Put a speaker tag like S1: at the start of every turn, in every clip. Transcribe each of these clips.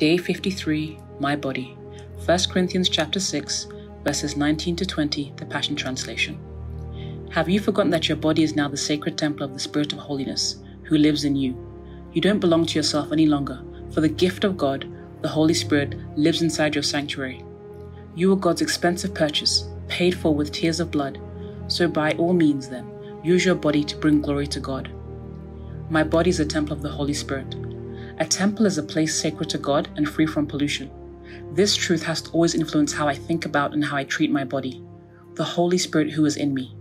S1: Day 53, My Body. 1 Corinthians chapter 6, verses 19 to 20, the Passion Translation. Have you forgotten that your body is now the sacred temple of the Spirit of holiness, who lives in you? You don't belong to yourself any longer, for the gift of God, the Holy Spirit, lives inside your sanctuary. You are God's expensive purchase, paid for with tears of blood. So by all means, then, use your body to bring glory to God. My body is a temple of the Holy Spirit. A temple is a place sacred to God and free from pollution. This truth has to always influence how I think about and how I treat my body. The Holy Spirit who is in me.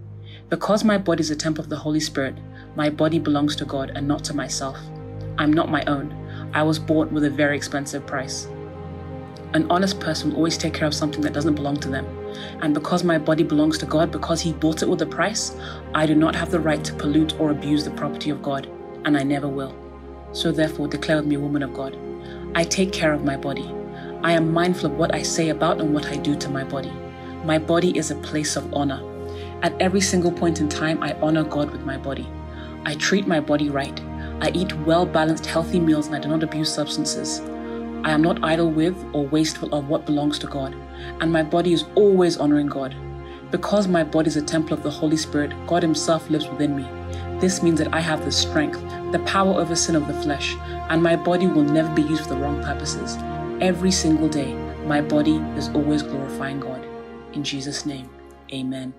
S1: Because my body is a temple of the Holy Spirit, my body belongs to God and not to myself. I'm not my own. I was bought with a very expensive price. An honest person will always take care of something that doesn't belong to them. And because my body belongs to God, because He bought it with a price, I do not have the right to pollute or abuse the property of God, and I never will. So therefore, declare with me, woman of God, I take care of my body. I am mindful of what I say about and what I do to my body. My body is a place of honor. At every single point in time, I honor God with my body. I treat my body right. I eat well balanced, healthy meals and I do not abuse substances. I am not idle with or wasteful of what belongs to God, and my body is always honoring God. Because my body is a temple of the Holy Spirit, God Himself lives within me. This means that I have the strength, the power over sin of the flesh, and my body will never be used for the wrong purposes. Every single day, my body is always glorifying God. In Jesus' name, amen.